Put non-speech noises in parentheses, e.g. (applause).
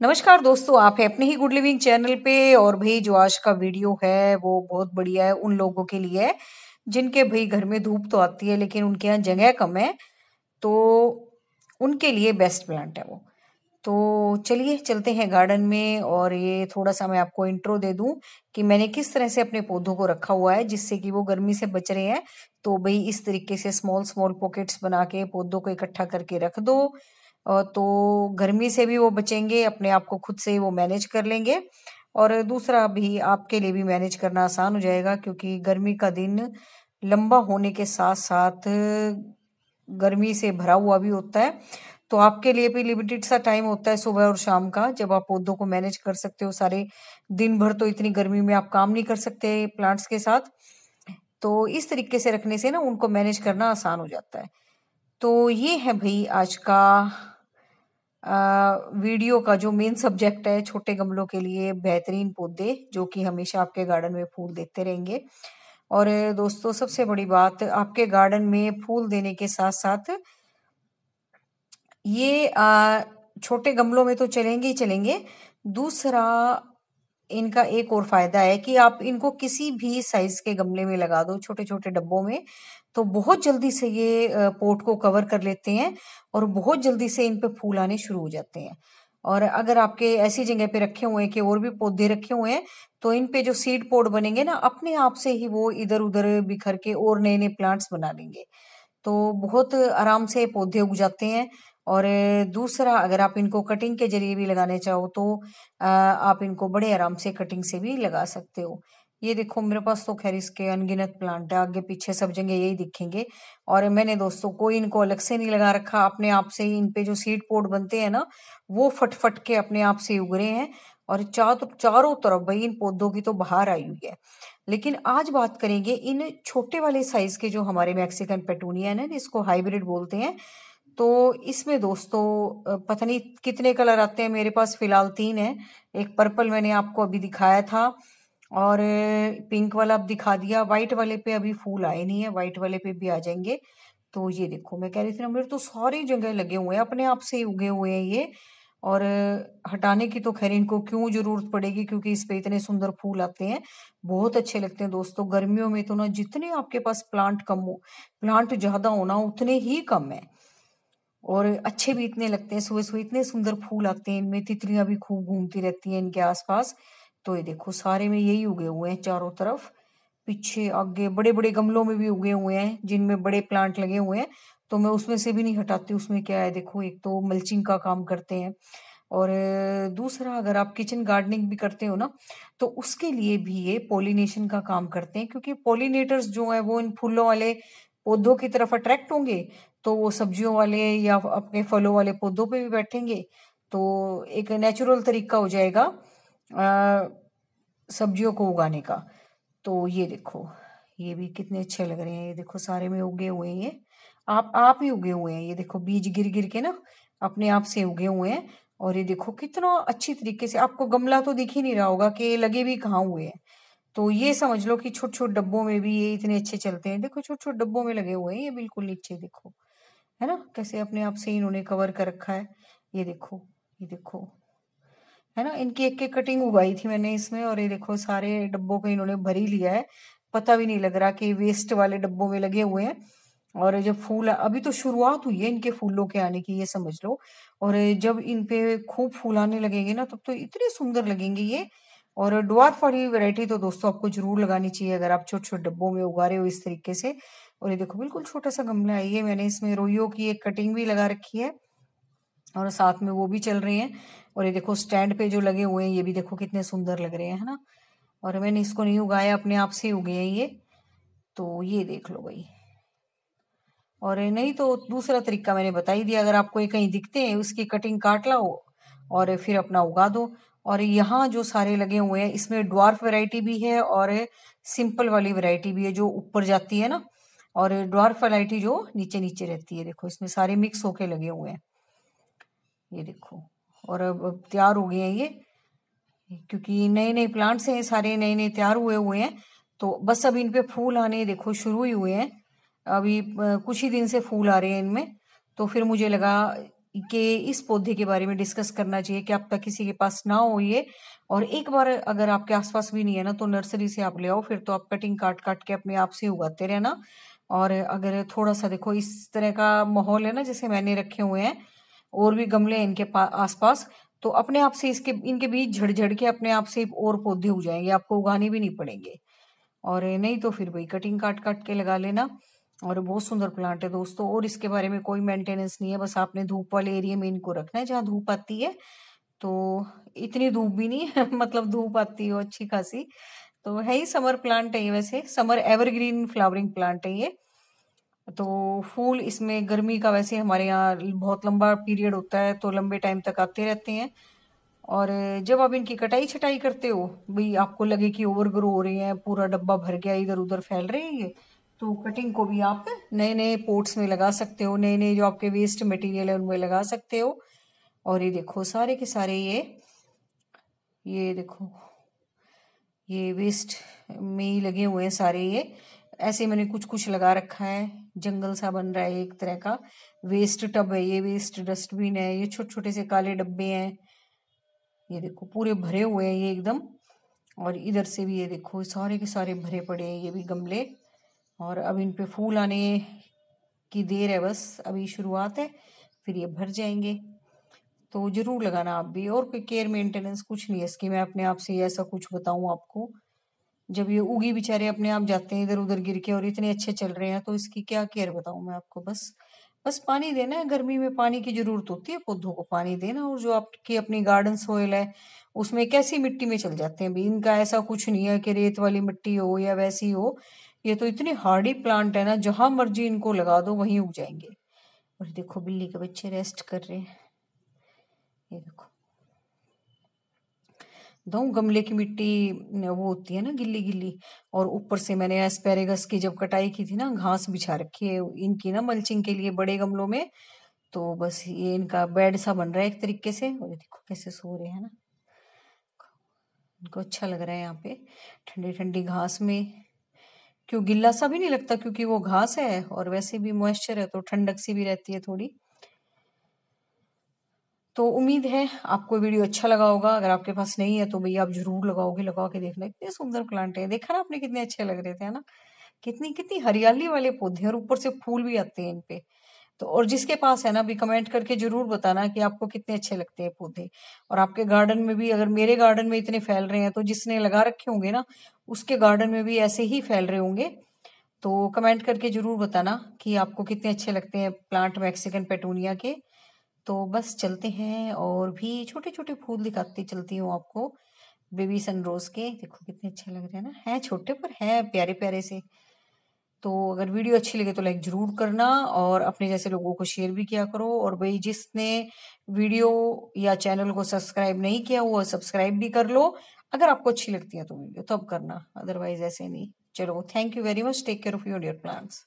नमस्कार दोस्तों, आप है अपने ही गुड लिविंग चैनल पे और भाई जो आज का वीडियो है, वो बहुत बढ़िया है उन लोगों के लिए, जिनके भाई घर में धूप तो आती है, लेकिन उनके यहाँ जगह कम है तो उनके लिए बेस्ट प्लांट है वो। तो चलिए, चलते हैं गार्डन में और ये थोड़ा सा मैं आपको इंट्रो दे दूँ कि मैंने किस तरह से अपने पौधों को रखा हुआ है, जिससे कि वो गर्मी से बच रहे हैं। तो भाई, इस तरीके से स्मॉल स्मॉल पॉकेट्स बना के पौधों को इकट्ठा करके रख दो तो गर्मी से भी वो बचेंगे, अपने आप को खुद से वो मैनेज कर लेंगे। और दूसरा भी आपके लिए भी मैनेज करना आसान हो जाएगा, क्योंकि गर्मी का दिन लंबा होने के साथ साथ गर्मी से भरा हुआ भी होता है। तो आपके लिए भी लिमिटेड सा टाइम होता है सुबह और शाम का, जब आप पौधों को मैनेज कर सकते हो सारे। दिन भर तो इतनी गर्मी में आप काम नहीं कर सकते प्लांट्स के साथ। तो इस तरीके से रखने से ना उनको मैनेज करना आसान हो जाता है। तो ये है भाई आज का वीडियो का जो मेन सब्जेक्ट है, छोटे गमलों के लिए बेहतरीन पौधे, जो कि हमेशा आपके गार्डन में फूल देते रहेंगे। और दोस्तों, सबसे बड़ी बात, आपके गार्डन में फूल देने के साथ साथ ये छोटे गमलों में तो चलेंगे ही चलेंगे। दूसरा इनका एक और फ़ायदा है कि आप इनको किसी भी साइज़ के गमले में लगा दो छोटे छोटे डब्बों में तो बहुत जल्दी से ये पोट को कवर कर लेते हैं और बहुत जल्दी से इन पे फूल आने शुरू हो जाते हैं। और अगर आपके ऐसी जगह पे रखे हुए हैं कि और भी पौधे रखे हुए हैं तो इन पे जो सीड पोट बनेंगे ना, अपने आप से ही वो इधर उधर बिखर के और नए नए प्लांट्स बना लेंगे। तो बहुत आराम से पौधे उग जाते हैं और दूसरा, अगर आप इनको कटिंग के ज़रिए भी लगाने चाहो तो आप इनको बड़े आराम से कटिंग से भी लगा सकते हो। ये देखो, मेरे पास तो खैर इसके अनगिनत प्लांट है, आगे पीछे सब जगह यही दिखेंगे। और मैंने दोस्तों कोई इनको अलग से नहीं लगा रखा, अपने आप से ही इन पे जो सीड पोट बनते हैं ना, वो फट फट के अपने आप से उग रहे हैं। और चार चारों तरफ़ भाई इन पौधों की तो बाहर आई हुई है। लेकिन आज बात करेंगे इन छोटे वाले साइज़ के जो हमारे मैक्सिकन पेटूनिया है ना, जिसको हाइब्रिड बोलते हैं तो इसमें दोस्तों पता नहीं कितने कलर आते हैं, मेरे पास फ़िलहाल तीन है। एक पर्पल मैंने आपको अभी दिखाया था और पिंक वाला अब दिखा दिया। व्हाइट वाले पे अभी फूल आए नहीं है, व्हाइट वाले पे भी आ जाएँगे। तो ये देखो, मैं कह रही थी ना, मेरे तो सारी जगह लगे हुए हैं, अपने आप से ही उगे हुए हैं ये। और हटाने की तो खैर इनको क्यों ज़रूरत पड़ेगी, क्योंकि इस पे इतने सुंदर फूल आते हैं। बहुत अच्छे लगते हैं दोस्तों, गर्मियों में तो ना जितने आपके पास प्लांट कम हो, प्लांट ज़्यादा होना उतने ही कम है। और अच्छे भी इतने लगते हैं सुबह सुबह इतने सुंदर फूल आते हैं, इनमें तितलियाँ भी खूब घूमती रहती हैं इनके आसपास। तो ये देखो, सारे में यही उगे हुए हैं चारों तरफ़। पीछे, आगे बड़े बड़े गमलों में भी उगे हुए हैं, जिनमें बड़े प्लांट लगे हुए हैं। तो मैं उसमें से भी नहीं हटाती, उसमें क्या है, देखो, एक तो मल्चिंग का काम करते हैं। और दूसरा, अगर आप किचन गार्डनिंग भी करते हो ना तो उसके लिए भी ये पोलिनेशन का काम करते हैं, क्योंकि पोलिनेटर्स जो है, वो इन फूलों वाले पौधों की तरफ़ अट्रैक्ट होंगे तो वो सब्जियों वाले या अपने फलों वाले पौधों पे भी बैठेंगे तो एक नेचुरल तरीका हो जाएगा सब्जियों को उगाने का। तो ये देखो, ये भी कितने अच्छे लग रहे हैं, ये देखो सारे में उगे हुए हैं ये। आप आप ही उगे हुए हैं, ये देखो बीज गिर गिर के ना, अपने आप से उगे हुए हैं, और ये देखो कितना अच्छी तरीके से, आपको गमला तो दिख ही नहीं रहा होगा कि लगे भी कहाँ हुए हैं। तो ये समझ लो कि छोटे छोटे डब्बों में भी ये इतने अच्छे चलते हैं। देखो छोटे छोटे डब्बों में लगे हुए हैं, ये बिल्कुल नीचे देखो, है ना? कैसे अपने आप से इन्होंने कवर कर रखा है, ये देखो ये देखो, है ना? इनकी एक एक कटिंग उगाई थी मैंने इसमें और ये देखो, सारे डब्बों को इन्होंने भरी लिया है। पता भी नहीं लग रहा कि वेस्ट वाले डब्बों में लगे हुए हैं। और जब फूल, अभी तो शुरुआत हुई है इनके फूलों के आने की, ये समझ लो। और जब इन पे खूब फूल आने लगेंगे ना, तब तो इतने सुंदर लगेंगे ये और डुआर्फ वाली वैरायटी तो दोस्तों आपको ज़रूर लगानी चाहिए, अगर आप छोटे छोटे डब्बों में उगा रहे हो इस तरीके से। और ये देखो, बिल्कुल छोटा सा गमला है ये, मैंने इसमें रोइयो की एक कटिंग भी लगा रखी है और साथ में वो भी चल रहे हैं। और ये देखो स्टैंड पे जो लगे हुए हैं, ये भी देखो कितने सुंदर लग रहे हैं, है ना? और मैंने इसको नहीं उगाया, अपने आप से उगे हैं ये। तो ये देख लो भाई। और नहीं तो दूसरा तरीका मैंने बता ही दिया, अगर आपको ये कहीं दिखते हैं, उसकी कटिंग काट लाओ और फिर अपना उगा दो। और यहाँ जो सारे लगे हुए हैं, इसमें ड्वार्फ वैरायटी भी है और सिंपल वाली वैरायटी भी है जो ऊपर जाती है ना, और ड्वार्फ वैरायटी जो नीचे नीचे रहती है। देखो, इसमें सारे मिक्स होके लगे हुए हैं। ये देखो, और अब तैयार हो गए हैं ये, क्योंकि नए नए प्लांट्स हैं, सारे नए नए तैयार हुए हुए हैं। तो बस अब इन पे फूल आने देखो, शुरू ही हुए हैं। अभी कुछ ही दिन से फूल आ रहे हैं इनमें तो फिर मुझे लगा के इस पौधे के बारे में डिस्कस करना चाहिए कि अब तक किसी के पास ना हो ये। और एक बार अगर आपके आसपास भी नहीं है ना तो नर्सरी से आप ले आओ, फिर तो आप कटिंग काट काट के अपने आप से उगाते रहना। और अगर थोड़ा सा देखो, इस तरह का माहौल है ना, जैसे मैंने रखे हुए हैं, और भी गमले हैं इनके आसपास तो अपने आप से इसके, इनके बीच झड़ झड़ के अपने आप से और पौधे उग जाएँगे, आपको उगाने भी नहीं पड़ेंगे। और नहीं तो फिर वही कटिंग काट काट के लगा लेना। और बहुत सुंदर प्लांट है दोस्तों, और इसके बारे में कोई मेंटेनेंस नहीं है, बस आपने धूप वाले एरिया में इनको रखना है जहाँ धूप आती है। तो इतनी धूप भी नहीं है (laughs) मतलब धूप आती हो अच्छी खासी। तो है ही समर प्लांट है ये वैसे समर एवरग्रीन फ्लावरिंग प्लांट है ये। तो फूल इसमें गर्मी का वैसे हमारे यहाँ बहुत लंबा पीरियड होता है तो लंबे टाइम तक आते रहते हैं। और जब आप इनकी कटाई छटाई करते हो, भाई आपको लगे कि ओवर ग्रो हो रही है, पूरा डब्बा भर गया इधर उधर फैल रहे हैं ये तो कटिंग को भी आप नए नए पोर्ट्स में लगा सकते हो नए नए जो आपके वेस्ट मटेरियल है उनमें लगा सकते हो। और ये देखो, सारे के सारे ये ये देखो, ये वेस्ट में ही लगे हुए हैं सारे ये। ऐसे मैंने कुछ कुछ लगा रखा है। जंगल सा बन रहा है एक तरह का। वेस्ट टब है, ये वेस्ट डस्टबिन है, ये छोटे छोटे से काले डब्बे हैं। ये देखो, पूरे भरे हुए हैं ये एकदम। और इधर से भी ये देखो, सारे के सारे भरे पड़े हैं, ये भी गमले। और अब इन पे फूल आने की देर है बस, अभी शुरुआत है, फिर ये भर जाएँगे। तो ज़रूर लगाना आप भी, और कोई केयर मेंटेनेंस कुछ नहीं है इसकी, मैं अपने आप से ऐसा कुछ बताऊँ आपको। जब ये उगी बेचारे अपने आप जाते हैं इधर उधर गिर के और इतने अच्छे चल रहे हैं तो इसकी क्या केयर बताऊँ मैं आपको बस। बस पानी देना है, गर्मी में पानी की ज़रूरत होती है, पौधों को पानी देना, और जो आपकी अपनी गार्डन सोयल है, उसमें कैसी मिट्टी में चल जाते हैं? इनका ऐसा कुछ नहीं है कि रेत वाली मिट्टी हो या वैसी हो ये तो इतने हार्डी प्लांट है ना, जहाँ मर्ज़ी इनको लगा दो, वहीं उग जाएँगे। और देखो, बिल्ली के बच्चे रेस्ट कर रहे हैं। ये देखो। दो गमले की मिट्टी वो होती है ना गिल्ली गिल्ली और ऊपर से मैंने एस्पेरेगस की जब कटाई की थी ना, घास बिछा रखी है, इनकी ना मल्चिंग के लिए बड़े गमलों में। तो बस ये इनका बेड सा बन रहा है एक तरीके से। और देखो कैसे सो रहे हैं ना। इनको अच्छा लग रहा है यहाँ पे ठंडी ठंडी घास में। क्यों गिल्ला सा भी नहीं लगता क्योंकि वो घास है और वैसे भी मॉइस्चर है तो ठंडक सी भी रहती है थोड़ी। तो उम्मीद है आपको वीडियो अच्छा लगा होगा। अगर आपके पास नहीं है तो भैया आप ज़रूर लगाओगे लगा के देखना। इतने सुंदर प्लांट है। देखा ना आपने कितने अच्छे लग रहे थे, है ना? कितनी कितनी हरियाली वाले पौधे और ऊपर से फूल भी आते हैं इनपे। तो और जिसके पास है ना भी कमेंट करके ज़रूर बताना कि आपको कितने अच्छे लगते हैं पौधे। और आपके गार्डन में भी, अगर मेरे गार्डन में इतने फैल रहे हैं तो जिसने लगा रखे होंगे ना, उसके गार्डन में भी ऐसे ही फैल रहे होंगे। तो कमेंट करके ज़रूर बताना कि आपको कितने अच्छे लगते हैं प्लांट मैक्सिकन पेटूनिया के। तो बस चलते हैं और भी छोटे छोटे फूल दिखाती चलती हूँ आपको। बेबी सनरोज के, देखो कितने अच्छे लग रहे हैं ना। है छोटे पर है प्यारे प्यारे से। तो अगर वीडियो अच्छी लगे तो लाइक ज़रूर करना और अपने जैसे लोगों को शेयर भी किया करो। और भाई, जिसने वीडियो या चैनल को सब्सक्राइब नहीं किया, वो सब्सक्राइब भी कर लो। अगर आपको अच्छी लगती है तो वीडियो तब करना अदरवाइज़ ऐसे नहीं। चलो thank you very much take care of your dear plans